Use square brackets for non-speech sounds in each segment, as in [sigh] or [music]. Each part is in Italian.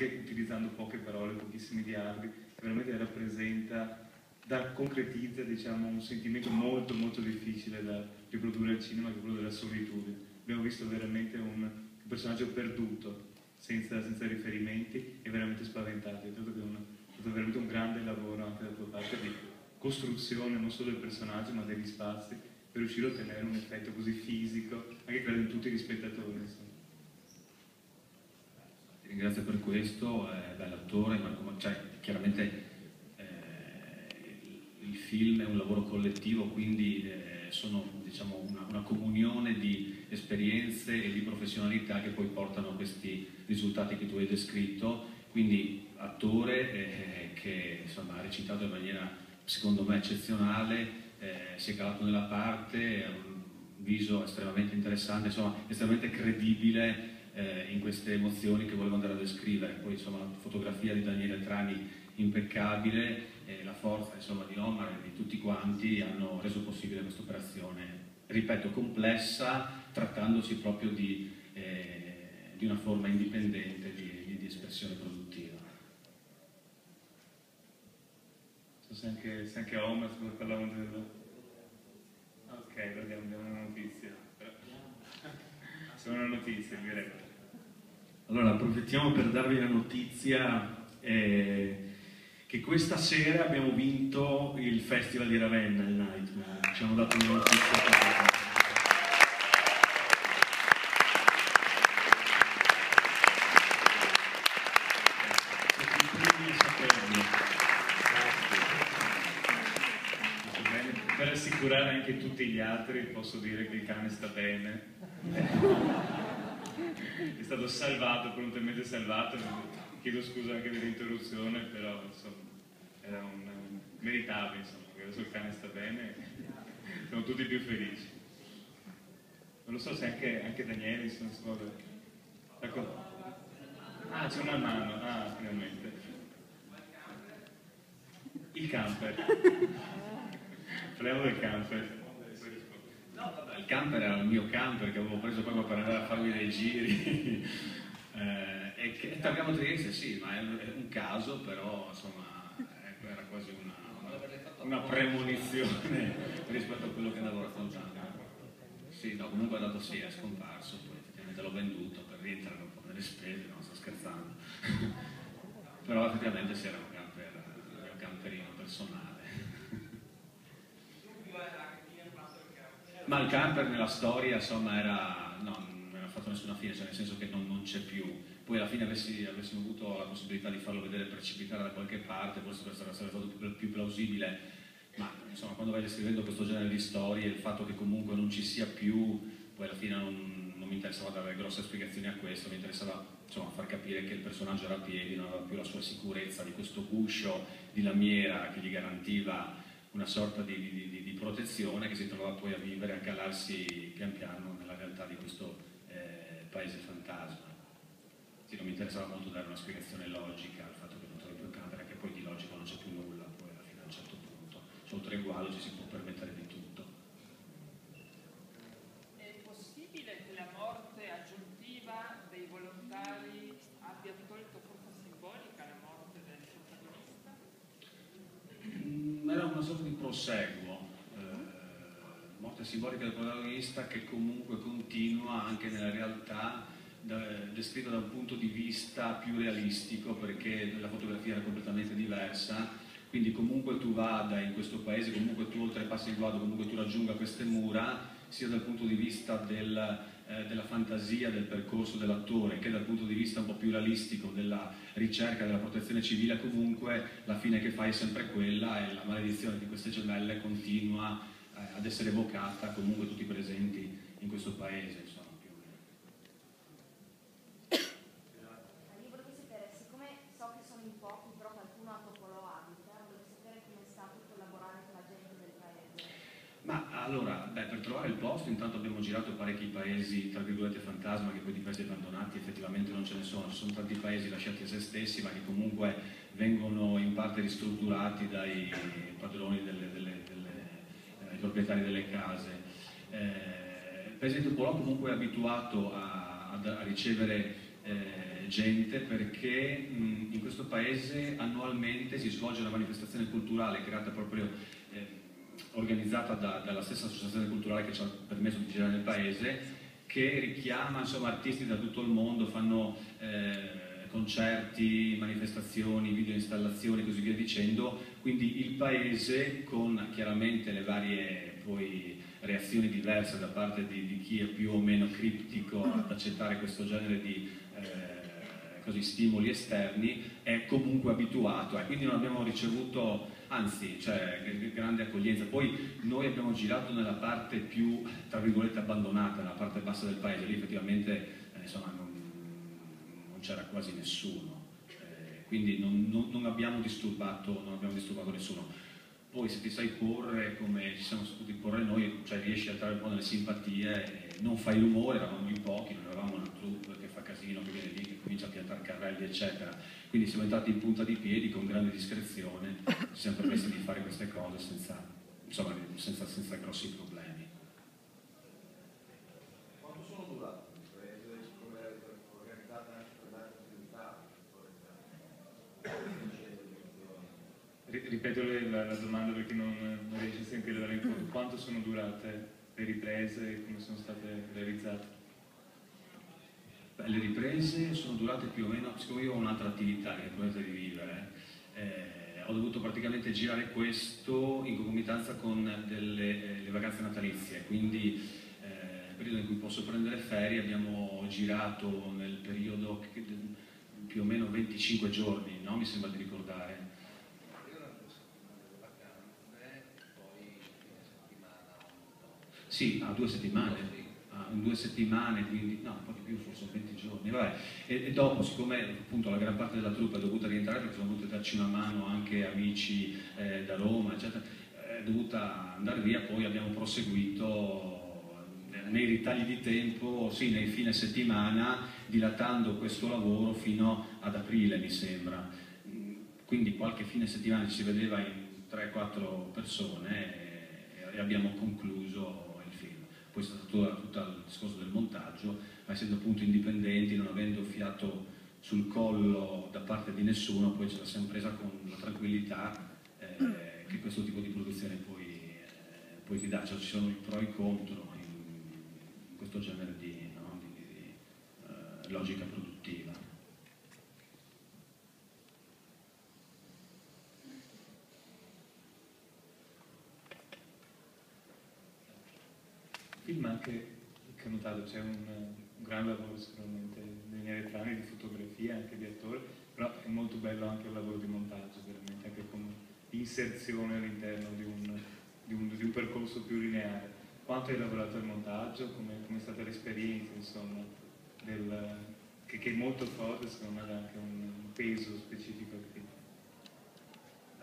anche utilizzando poche parole, pochissimi dialoghi, veramente rappresenta, da, concretizza diciamo, un sentimento molto molto difficile da riprodurre al cinema, che è quello della solitudine. Abbiamo visto veramente un, un personaggio perduto, senza, senza, riferimenti e veramente spaventato. Io credo che è stato veramente un grande lavoro anche da tua parte di costruzione non solo del personaggio ma degli spazi per riuscire a ottenere un effetto così fisico, anche credo in tutti gli spettatori. Insomma. Ringrazio per questo, eh, l'attore, Marco, cioè, chiaramente eh, il film è un lavoro collettivo, quindi eh, sono diciamo, una, una, comunione di esperienze e di professionalità che poi portano a questi risultati che tu hai descritto, quindi attore eh, che insomma, ha recitato in maniera secondo me eccezionale, eh, si è calato nella parte, ha un viso estremamente interessante, insomma estremamente credibile eh, in queste emozioni che volevo andare a descrivere. Poi insomma la fotografia di Daniele Trani impeccabile e la forza insomma, di Omar e di tutti quanti hanno reso possibile questa operazione, ripeto, complessa, trattandosi proprio di, eh, di una forma indipendente di, di espressione produttiva. Se anche, se anche Omar parlavano del... Ok, abbiamo una notizia. Sono una notizia, direi. Allora, approfittiamo per darvi la notizia eh, che questa sera abbiamo vinto il Festival di Ravenna, il Nightmare. Ci hanno dato una notizia. Per assicurare anche tutti gli altri posso dire che il cane sta bene. È stato salvato, prontamente salvato. Chiedo scusa anche dell'interruzione, però insomma, era un, un meritava, insomma, che adesso il cane sta bene, siamo tutti più felici. Non lo so se anche, anche Daniele, si vuole... Ecco. Ah, c'è una mano, ah, finalmente. Il camper. Parliamo del camper. Il camper era il mio camper che avevo preso proprio per andare a farmi dei giri. [laughs] eh, e che torniamo a Trieste, sì, ma è un caso, però insomma ecco, era quasi una, una, una premonizione [laughs] rispetto a quello che andavo raccontando. Sì, no, comunque è andato sì, è scomparso, poi effettivamente l'ho venduto per rientrare un po' nelle spese, non sto scherzando. [laughs] però effettivamente sì, era un camper, un camperino personale. Ma il camper nella storia, insomma, era, no, non era fatto nessuna fine, cioè nel senso che non, non c'è più. Poi alla fine avessi, avessimo avuto la possibilità di farlo vedere precipitare da qualche parte, forse questo sarebbe stato più, più plausibile, ma insomma quando vai descrivendo questo genere di storie, il fatto che comunque non ci sia più, poi alla fine non, non mi interessava dare grosse spiegazioni a questo, mi interessava insomma, far capire che il personaggio era a piedi, non aveva più la sua sicurezza di questo guscio di lamiera che gli garantiva una sorta di, di, di, protezione che si trova poi a vivere, a calarsi pian piano nella realtà di questo eh, paese fantasma. Sì, non mi interessava molto dare una spiegazione logica al fatto che non trovi più camera, che poi di logico non c'è più nulla, poi alla fine a un certo punto, solo tre uguali ci si può permettere di tutto. È possibile che la morte aggiuntiva dei volontari abbia tolto forza simbolica alla morte del protagonista? era una sorta di proseguo, eh, morte simbolica del protagonista che comunque continua anche nella realtà, da, descritta da un punto di vista più realistico perché la fotografia era completamente diversa, quindi comunque tu vada in questo paese, comunque tu oltrepassi il guado, comunque tu raggiunga queste mura, sia dal punto di vista del, eh, della fantasia del percorso dell'attore che dal punto di vista un po' più realistico della ricerca della protezione civile, comunque la fine che fai è sempre quella e la maledizione di queste gemelle continua eh, ad essere evocata comunque tutti presenti in questo paese. Insomma. Ma allora, beh, per trovare il posto intanto abbiamo girato parecchi paesi, tra virgolette fantasma, che poi di paesi abbandonati effettivamente non ce ne sono, sono tanti paesi lasciati a se stessi, ma che comunque vengono in parte ristrutturati dai padroni, delle, delle, delle, eh, proprietari delle case. Eh, il paese di Topolò comunque è abituato a, a, ricevere eh, gente perché mh, in questo paese annualmente si svolge una manifestazione culturale creata proprio organizzata da, dalla stessa associazione culturale che ci ha permesso di girare nel paese che richiama insomma, artisti da tutto il mondo, fanno eh, concerti, manifestazioni, video installazioni e così via dicendo, quindi il paese con chiaramente le varie poi reazioni diverse da parte di, di, chi è più o meno criptico ad accettare questo genere di eh, così, stimoli esterni, è comunque abituato. E quindi non abbiamo ricevuto, anzi, cioè, grande accoglienza. Poi noi abbiamo girato nella parte più, tra virgolette, abbandonata, nella parte bassa del paese, lì effettivamente eh, insomma, non, non c'era quasi nessuno, eh, quindi non, non, non, abbiamo disturbato, non abbiamo disturbato nessuno. Poi se ti sai porre come ci siamo porre noi, cioè riesci a trarre un po' delle simpatie, non fai rumore, eravamo in pochi, non eravamo una troupe che fa casino, che viene lì, che comincia a piantare carrelli, eccetera. Quindi siamo entrati in punta di piedi con grande discrezione, ci siamo permessi di fare queste cose senza, insomma, senza, senza grossi problemi. Quanto sono durate le imprese? Come organizzate anche per dare possibilità? ripeto la, la, domanda perché non, non riesco a sentire da l'infondo. Quanto sono durate le riprese e come sono state realizzate? Beh, le riprese sono durate più o meno, siccome io ho un'altra attività che è quella di vivere, eh, ho dovuto praticamente girare questo in concomitanza con delle, eh, vacanze natalizie, quindi eh, nel periodo in cui posso prendere ferie abbiamo girato nel periodo più o meno 25 giorni, no? mi sembra di ricordare Sì, a due settimane, in due settimane, quindi no, un po' di più, forse 20 giorni. Vabbè. E, e, dopo, siccome appunto la gran parte della truppa è dovuta rientrare perché sono dovuti darci una mano anche amici eh, da Roma, eccetera, è dovuta andare via, poi abbiamo proseguito eh, nei ritagli di tempo, sì, nei fine settimana, dilatando questo lavoro fino ad aprile, mi sembra. Quindi qualche fine settimana ci si vedeva in 3-4 persone e abbiamo concluso poi è stato tutto, il discorso del montaggio, ma essendo appunto indipendenti, non avendo fiato sul collo da parte di nessuno, poi ce la siamo presa con la tranquillità eh, che questo tipo di produzione poi, eh, poi ti dà, cioè ci sono i pro e i contro in, in questo genere di, no, di, di uh, logica produttiva. film anche che ho notato c'è un, un gran lavoro sicuramente negli aeroplani di fotografia, anche di attore, però è molto bello anche il lavoro di montaggio, veramente, anche come inserzione all'interno di di, di un, percorso più lineare. Quanto hai lavorato al montaggio, come, come è stata l'esperienza, insomma, del, che, che, è molto forte, secondo me ha anche un peso specifico qui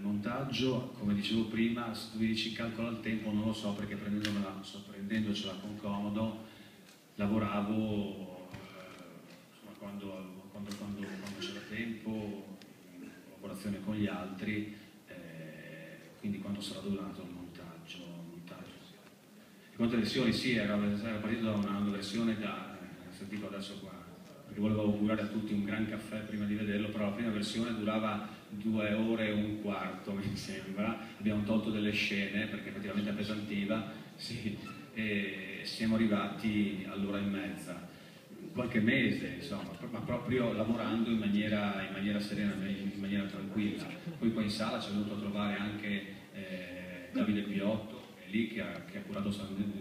montaggio, come dicevo prima, se tu mi dici calcola il tempo, non lo so perché prendendocela con comodo, lavoravo eh, insomma, quando, quando, quando, quando c'era tempo, in collaborazione con gli altri, eh, quindi quanto sarà durato il montaggio. montaggio sì. In quanto versioni, sì, era, era partito da una, una versione da, eh, dico adesso qua, perché volevo augurare a tutti un gran caffè prima di vederlo, però la prima versione durava due ore e un quarto, mi sembra. Abbiamo tolto delle scene perché effettivamente appesantiva sì, e siamo arrivati all'ora e mezza. Qualche mese, insomma, ma proprio lavorando in maniera, in maniera serena, in maniera tranquilla. Poi qua in sala ci è venuto a trovare anche eh, Davide Piotto, che è lì che ha, che ha curato il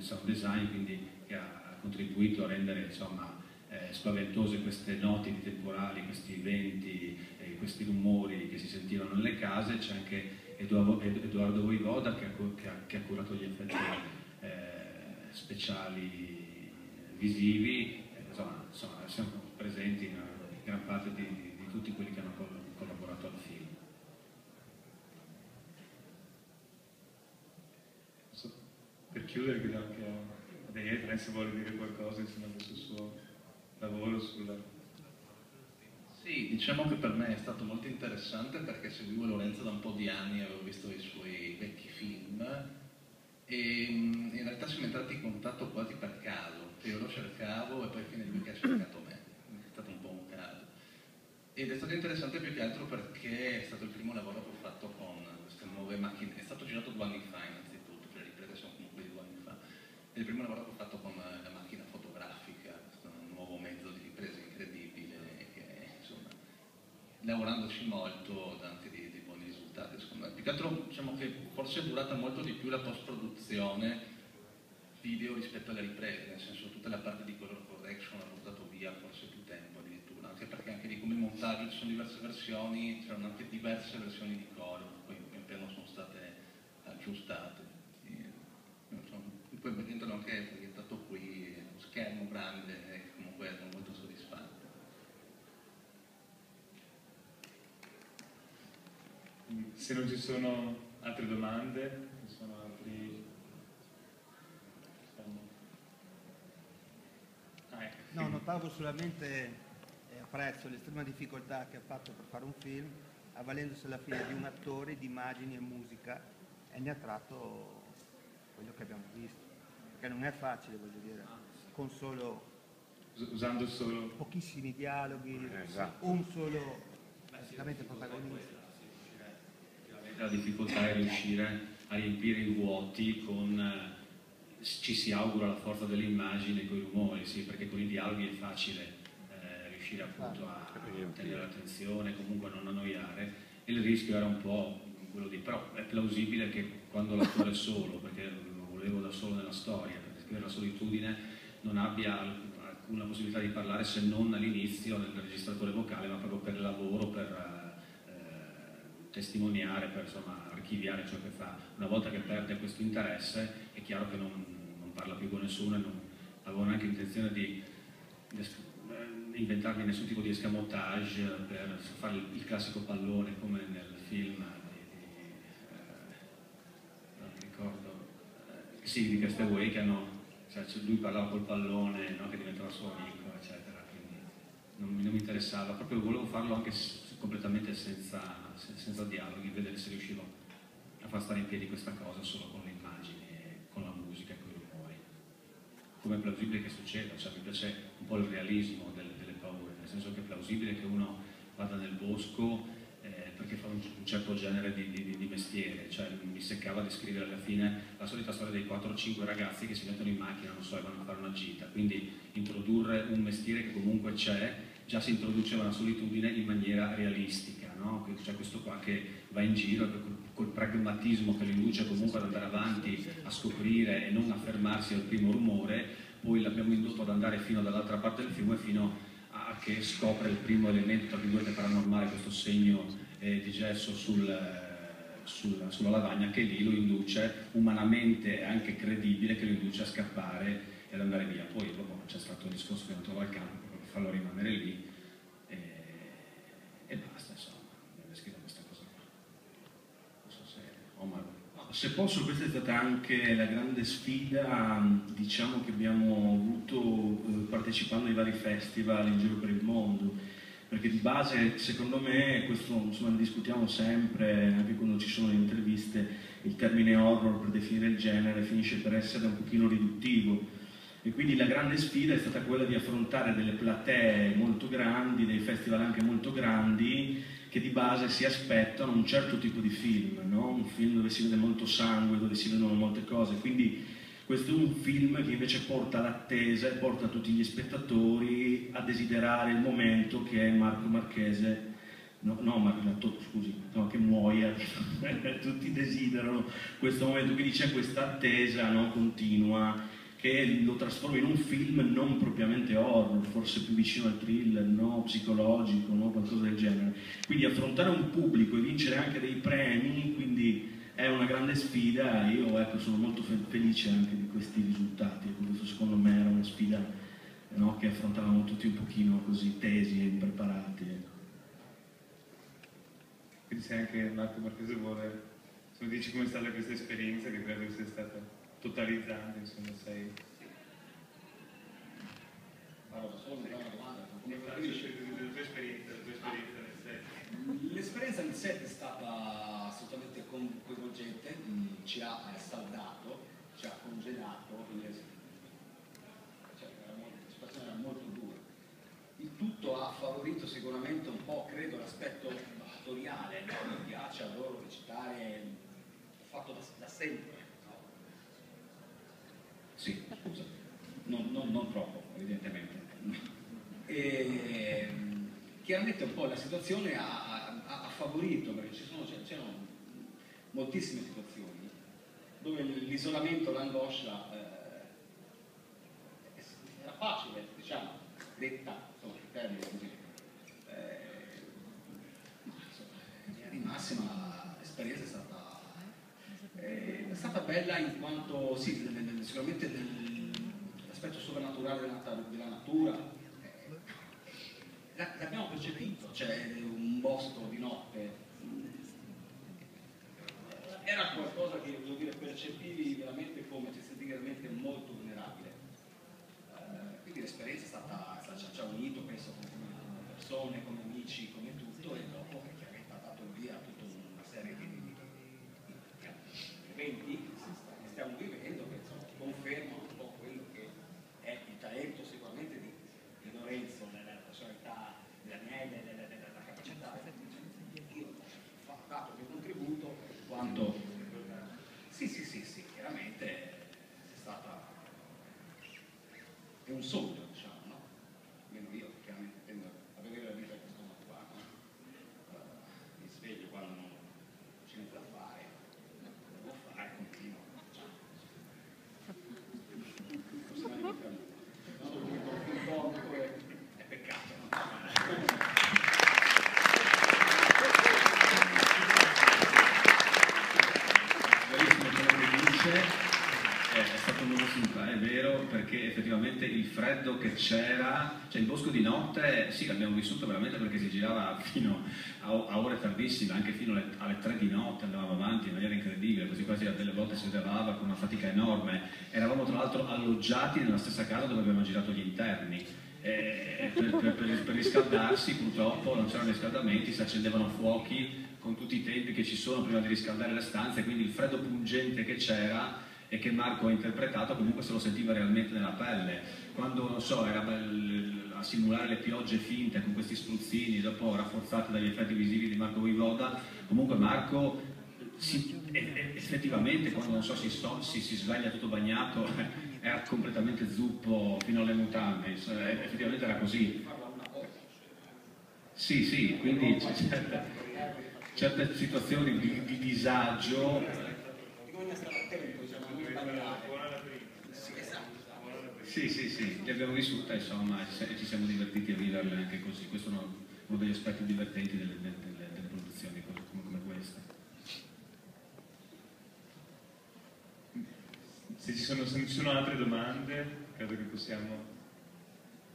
sound design, quindi che ha contribuito a rendere insomma, eh, spaventose queste noti di temporali, questi venti, eh, questi rumori che si sentivano nelle case, c'è anche Edoardo, Voivoda che ha, che, che ha, curato gli effetti eh, speciali visivi, insomma, insomma, siamo presenti in gran parte di, di tutti quelli che hanno collaborato al film. Per chiudere, credo anche a Daniele se vuole dire qualcosa insomma, del suo lavoro sulla... Sì, diciamo che per me è stato molto interessante perché seguivo Lorenzo da un po' di anni, avevo visto i suoi vecchi film e mm, in realtà siamo entrati in contatto quasi per caso. Io lo cercavo e poi fine lui che ha cercato me, è stato un po' un caso. ed è stato interessante più che altro perché è stato il primo lavoro che ho fatto con queste nuove macchine, è stato girato due anni fa innanzitutto, cioè le riprese sono comunque di due anni fa, è il primo lavoro che ho fatto lavorandoci molto dà anche dei, dei buoni risultati secondo me. Più che altro diciamo che forse è durata molto di più la post-produzione video rispetto alle riprese, nel senso tutta la parte di color correction ha portato via forse più tempo addirittura, anche perché anche di come montaggio ci sono diverse versioni, c'erano anche diverse versioni di color, poi pian piano sono state aggiustate. E, so, poi vedendolo anche proiettato qui, uno schermo grande, comunque molto soddisfatto. Se non ci sono altre domande, ci sono altri... Ah, ecco. No, notavo solamente, e apprezzo l'estrema difficoltà che ha fatto per fare un film, avvalendosi alla fine di un attore, di immagini e musica, e ne ha tratto quello che abbiamo visto. Perché non è facile, voglio dire, con solo Us- usando solo... pochissimi dialoghi, esatto. un solo praticamente protagonista. La difficoltà è riuscire a riempire i vuoti con, eh, ci si augura la forza dell'immagine e con i rumori, sì, perché con i dialoghi è facile eh, riuscire appunto a tenere l'attenzione, comunque a non annoiare. E il rischio era un po' quello di, però è plausibile che quando l'attore è solo, perché lo volevo da solo nella storia, per descrivere la solitudine, non abbia al- alcuna possibilità di parlare se non all'inizio nel registratore vocale, ma proprio per il lavoro, per eh, testimoniare, per insomma, archiviare ciò che fa. Una volta che perde questo interesse è chiaro che non, non parla più con nessuno e non avevo neanche intenzione di, eh, inventarmi nessun tipo di escamotage per fare il, il classico pallone come nel film di, eh, eh, sì, di Castaway che hanno, cioè, cioè, lui parlava col pallone no, che diventava suo amico, eccetera, quindi non, non mi interessava, proprio volevo farlo anche completamente senza, se- senza dialoghi, vedere se riuscivo a far stare in piedi questa cosa solo con le immagini, con la musica e con i rumori. Come è plausibile che succeda, cioè mi piace un po' il realismo delle, delle paure, nel senso che è plausibile che uno vada nel bosco eh, perché fa un, un certo genere di, di- di mestiere, cioè mi seccava di scrivere alla fine la solita storia dei 4-5 ragazzi che si mettono in macchina, non so, e vanno a fare una gita, quindi introdurre un mestiere che comunque c'è, già si introduceva la solitudine in maniera realistica, no? C'è questo qua che va in giro col, pragmatismo che lo induce comunque ad andare avanti, a scoprire e non a fermarsi al primo rumore, poi l'abbiamo indotto ad andare fino dall'altra parte del fiume fino a che scopre il primo elemento tra virgolette paranormale, questo segno eh, di gesso sul, eh, sul- sulla lavagna che lì lo induce umanamente e anche credibile che lo induce a scappare e ad andare via. Poi dopo c'è stato il discorso che non trova il campo per farlo rimanere lì e, e basta insomma, mi è scritto questa cosa qua. Non so se Omar Se posso, questa è stata anche la grande sfida diciamo, che abbiamo avuto eh, partecipando ai vari festival in giro per il mondo, perché di base secondo me, questo insomma, ne discutiamo sempre, anche quando ci sono le interviste, il termine horror per definire il genere finisce per essere un pochino riduttivo. E quindi la grande sfida è stata quella di affrontare delle platee molto grandi, dei festival anche molto grandi, che di base si aspettano un certo tipo di film, no? un film dove si vede molto sangue, dove si vedono molte cose. Quindi questo è un film che invece porta l'attesa e porta tutti gli spettatori a desiderare il momento che Marco Marchese, no, no Marco, scusi, no, che muoia, [laughs] tutti desiderano questo momento, quindi c'è questa attesa no, continua che lo trasforma in un film non propriamente horror, forse più vicino al thriller, no? psicologico, no? qualcosa del genere. Quindi affrontare un pubblico e vincere anche dei premi, quindi è una grande sfida, io ecco, sono molto fe- felice anche di questi risultati, questo secondo me era una sfida no? che affrontavamo tutti un pochino così tesi e impreparati. ecco. Quindi se anche Marco Marchese vuole, se mi dici come è stata questa esperienza, che credo sia stata totalizzante, insomma, sei... Allora, solo una domanda, come La preferisci? tua esperienza, la tua esperienza nel set. L'esperienza del set è stata assolutamente coinvolgente, mm, ci ha saldato, ci ha congelato, cioè, era molto- la situazione era molto dura. Il tutto ha favorito sicuramente un po', credo, l'aspetto attoriale, no? mi piace a loro recitare, l'ho fatto da, da sempre. no? Sì, scusa, non, non- non troppo, evidentemente. E, chiaramente un po' la situazione ha, ha- ha favorito, perché ci sono, c'erano moltissime situazioni dove l'isolamento, l'angoscia eh, era facile, diciamo, detta, insomma, in termini così. Eh, ma insomma, in massima l'esperienza è stata, eh, è stata bella in quanto, sì, sicuramente l'aspetto sovrannaturale della, nat- della natura l'abbiamo percepito, cioè un bosco di notte era qualcosa che devo dire, percepivi veramente come ti sentivi veramente molto vulnerabile. Eh, quindi l'esperienza è stata, ci ha- unito, penso, come persone, come amici, come tutto, e dopo che chiaramente ha dato il via a tutta una serie di, di- di- di eventi che si sta- che stiamo vivendo, che insomma, confermano un po' quello che è il talento sicuramente di, di Lorenzo, della personalità, della Neve, della, della- della capacità. Io ho dato il mio contributo quanto sì sì sì sì chiaramente è stata è un sogno diciamo no? almeno io chiaramente tendo a vedere la vita in questo modo qua no? Eh, mi sveglio quando non c'è niente da fare lo devo fare continuo diciamo. Forse meglio che fermo. No, perché un po' è, è peccato no? Verissimo quello che dice, eh, è stato molto simpatico, è vero, perché effettivamente il freddo che c'era, cioè il bosco di notte, sì, l'abbiamo vissuto veramente perché si girava fino a, a ore tardissime, anche fino alle, alle 3 di notte andavamo avanti in maniera incredibile, così quasi a delle volte si vedeva con una fatica enorme. Eravamo tra l'altro alloggiati nella stessa casa dove abbiamo girato gli interni. Per, per- per- per riscaldarsi purtroppo non c'erano riscaldamenti, si accendevano fuochi con tutti i tempi che ci sono prima di riscaldare le stanze, quindi il freddo pungente che c'era e che Marco ha interpretato comunque se lo sentiva realmente nella pelle. Quando, non so, era a simulare le piogge finte con questi spruzzini, dopo rafforzati dagli effetti visivi di Marco Vivoda, comunque Marco si- effettivamente quando so, si, si- si sveglia tutto bagnato [laughs] era completamente zuppo fino alle mutande, insomma, effettivamente era così. Sì, sì, quindi certe, [laughs] certe situazioni di, di disagio bisogna stare attento diciamo, a non sbagliare sì, esatto. Sì, sì, sì, le abbiamo vissute, insomma, e ci siamo divertiti a viverle anche così. Questo è uno, degli aspetti divertenti delle, delle- delle- produzioni come, come- questa. Se ci, sono, se ci sono altre domande, credo che possiamo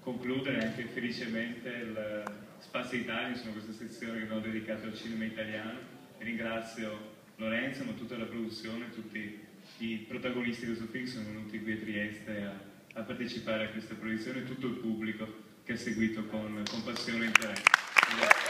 concludere anche felicemente il Spazio Italia, insomma questa sezione che abbiamo dedicato al cinema italiano. Ringrazio Lorenzo, ma tutta la produzione, tutti i protagonisti di questo film sono venuti qui a Trieste a, a partecipare a questa produzione e tutto il pubblico che ha seguito con, con passione e interesse.